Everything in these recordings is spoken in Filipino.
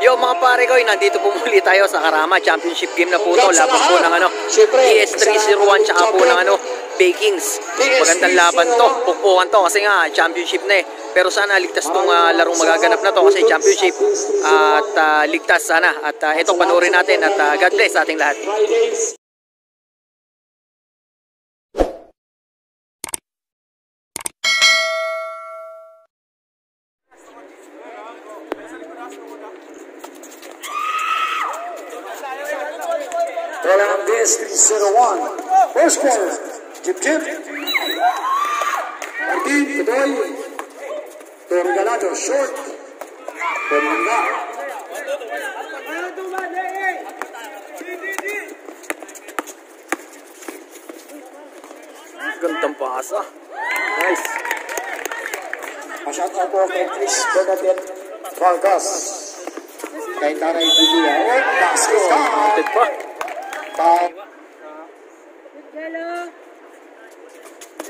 Yo mga pare ko, nandito po muli tayo sa Karama Championship game na po to. Yan sa Laban po ng ano, Siyempre, ES301 tsaka po ng ano, Bakings. Magandang laban to. Pukpukan to kasi nga championship na eh. Pero sana ligtas tong ah, larong magaganap na to kasi championship at ah, ligtas sana. At ah, ito panoorin natin at ah, God bless sa ating lahat. Third on base, consider one. First corner, Jip Jip. Martí, Bedoy. Todo regalado, short. Por. Gantang pasa. Nice. Masyadong po kay Chris Bernadette. Vargas. Kay Taray Bugia. Oh, basket ka. Ted pa. Foul.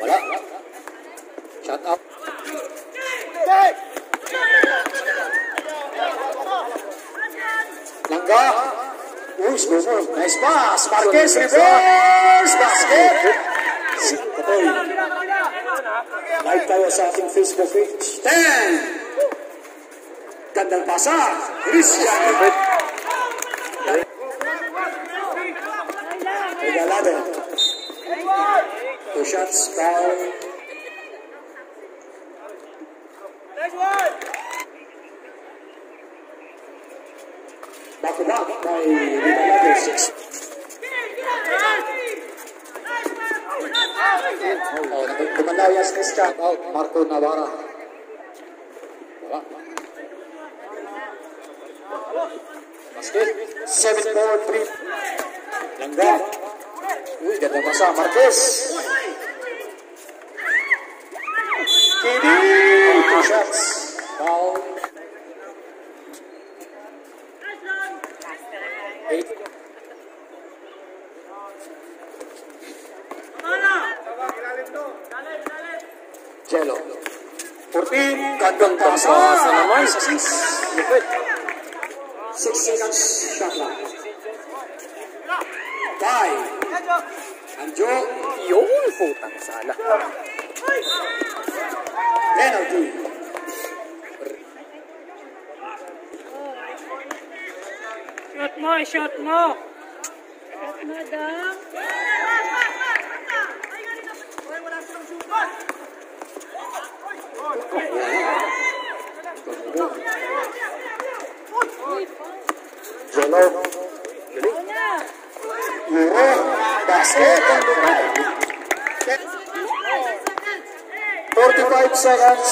Wala. Shut up. Langga. Uy, smooth. Nice pass. Marquez, reverse. Basket. Katoy. Live tayo sa ating Facebook page. 10. Gandang pasa. Christian. Regalado. Two shots. Foul. Back to back by Regalado. Six. Oh, Dumanayas Christian. Out. Marco Navarra. Wala. Basket. 7-4-3. Langga. Uy, ganda pa sa Marquez. KD. Two shots. Foul. Eight. Jello. 14. Gandang pasa. Pasa naman. Sa six. Lupit. Six seconds shot clock. Five. Anjo. Yun, putang sana. Penalty. Shot mo, shot mo. Shot mo, Dong. Jello. Euro. Basket. 45 seconds.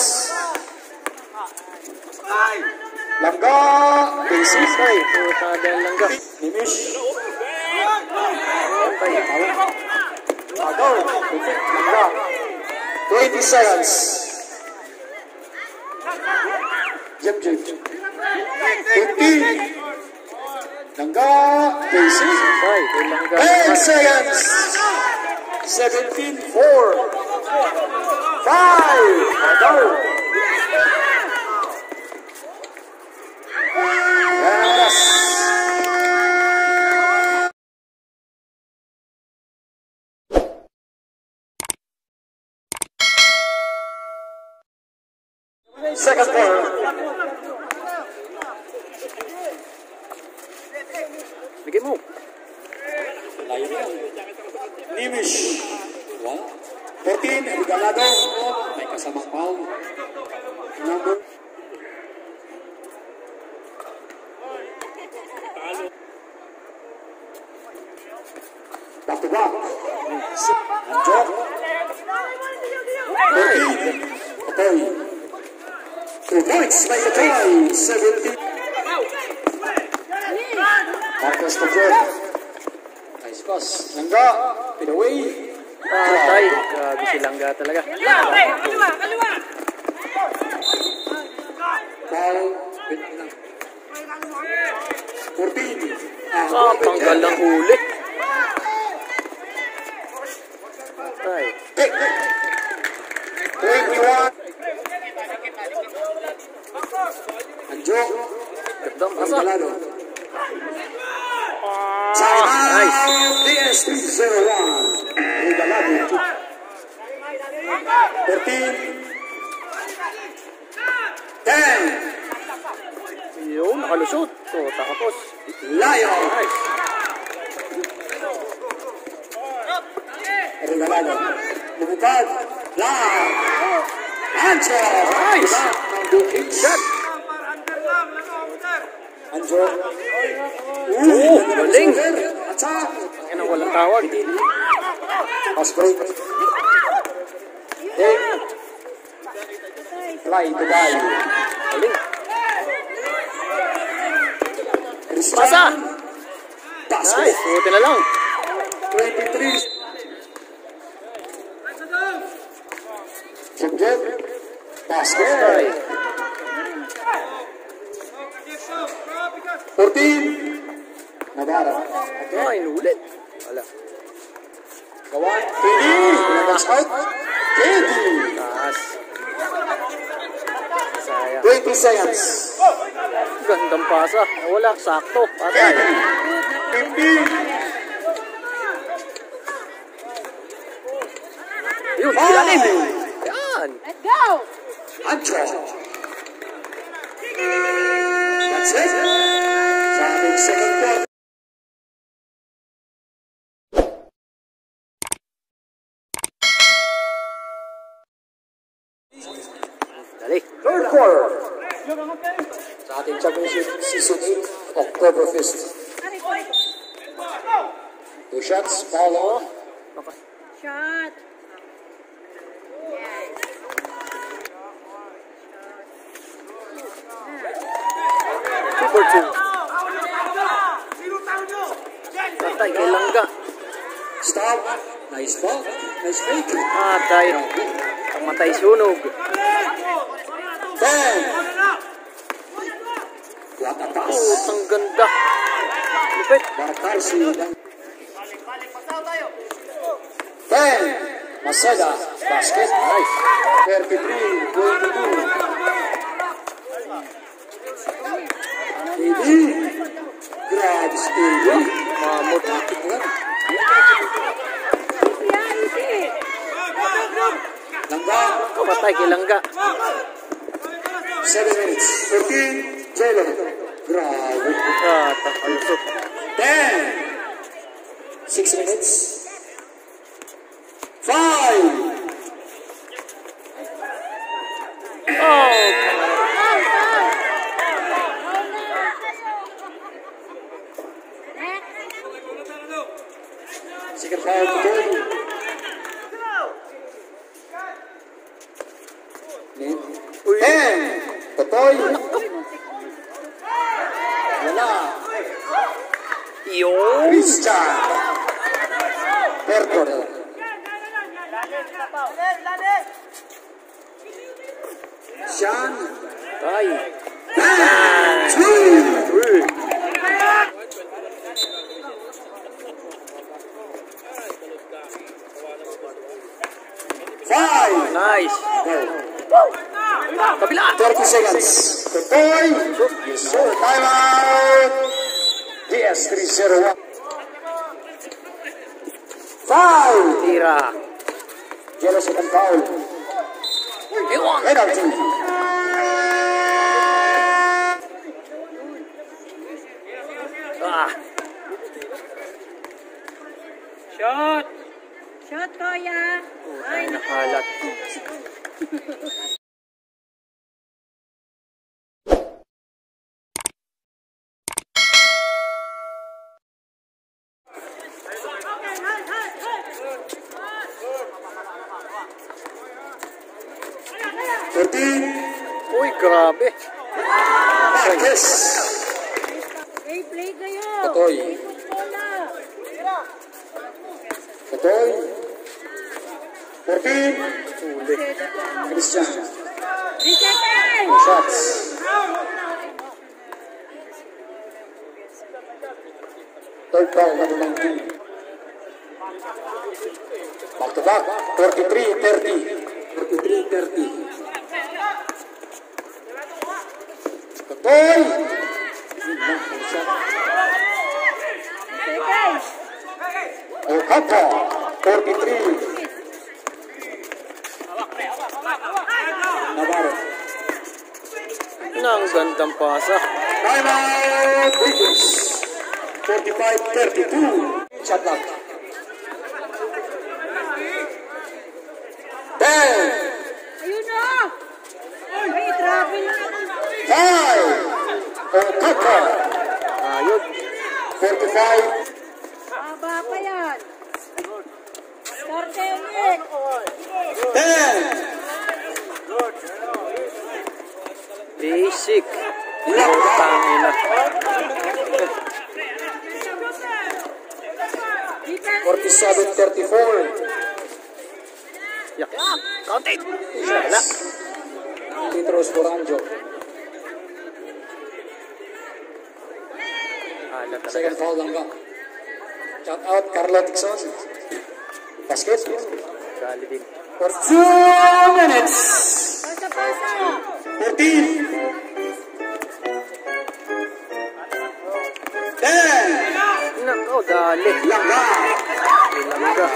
Langga. Basic. Ay, puta dahil lang ga. Nimish. Patay. Agaw. Langga. 20 seconds. Jip, jip. 15. Langga. Basic. Patay, dahil lang ga. 10 seconds. 17, 4, 5, Agaw. Bigay mo. Layo yan. Nimish. One. 14, Regalado. May kasamang foul. Number. Back to back. Anjo. 14. Katoy. Two points. May Katoy. 17. Marcos Katoy. Nice pass. Langga. Pinaway. Patay. Grabe si Langga talaga. Kaliwa, kaliwa. Foul. Wait lang. 14. Ah, tanggal ng huli. Patay. Hey. 21. Anjo. Ganda Magandang pasa. Regalado. Nice. out. DS301. Regalado. 13. 10. Yun, nakalusot. So, tapos. Lion. Nice. Regalado. Bumutad. Lion. Ancho. Nice. Shot. Ancho. Oh, galing. Ang walang tawag. Pass. Fly to die. Galing. Christian. Pasa. Basket. Nice. Buti na lang. 23. Subject. Basket. Nice. 14. Navarra. Ay, nulit. Wala. Gawan. KD. Labas out. KD. Taas. Sayang. 20 seconds. Gandang pasa. Wala. Sakto. Patay. KD. 15. Yun. Ilalim. Yan. Let's go! Ancho. That's it. Sa ating second quarter. Dali. Third quarter. Sa ating championship season 8, October 1st. Two shots, follow. Shot! Two for two. Patay. Kay Langga. Stop. Nice ball. Nice fake. Patay. Pamatay sunog. Ten. What a pass. Putang ganda. Lupit. Barkarsi. Ten. Masada. Basket. Nice. 33, 22. KD. Grabs KD. Mamut. Yeah, easy! Langga. Patay kay Langga. 7 minutes. 15. Jalen. Grabe. Ah, takalusot. 10. 6 minutes. 5. Oh! Second foul to Jordan. Uy. 10. Totoy. Wala. Yun. Christian. Third quarter. Sean. Tay. Two. Uy. Five. Nice. Go. Kabila. 30 seconds. Totoy. Yes, sir. Timeout. DS 301. Foul. Tira. Yellow second foul. Penalty. Ah. Shot! Shot, Kuya! Ay, Nakalat. Grabe. Marquez. Hey, play kayo! Na! Totoy. Fourteen. Uli. Christian. Two shots. Third foul, number 19. Back to back. 33-30. Betul. Ayo kata. 43. Nang gandang pasa. Timeout. 45-32. Shot 45, Haba pa yan. Starte ulit. 10, Basic. Lock. Tangina. Defense. 47-34. Yak. Counted. Wala. Petros Moranjo. Ala talaga. Second foul lang ba? Shout out, Carlo Dixon. Basket. For two minutes. Pasa, pasa. 14. 10. Nako, dali. Langga. Langga.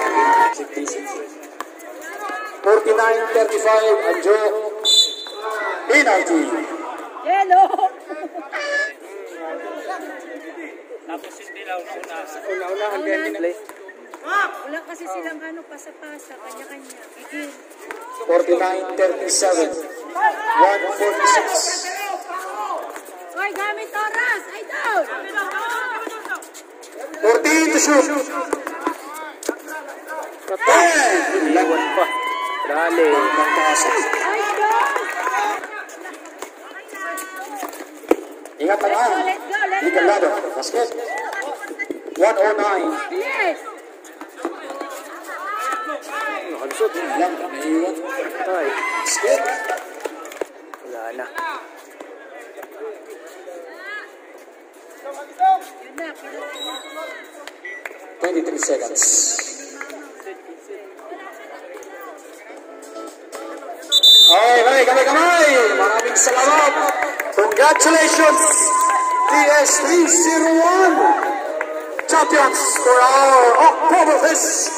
49-35. Anjo. Penalty. Yellow. Play. Wala kasi silang ano, pasa-pasa. Kanya-kanya. Igil. 49-37. 146. Hoy, gamit oras. Ay, down. 14 to shoot. 10. Iwan pa. Dali. Nagpasa. Ay, down. Ingat lang ha. Let's go, let's go. lado. Basket. 109. Bilis. Nakalusot. Lang. Naiwan. Ay. Basket. Wala na. Yun. 23 seconds. Okay, kamay, kamay, kamay! Maraming salamat! Congratulations! TS301 champions for our October Fest!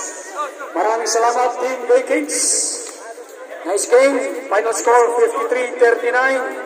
Maraming salamat, Team Vikings! Nice game. Final score 53-39.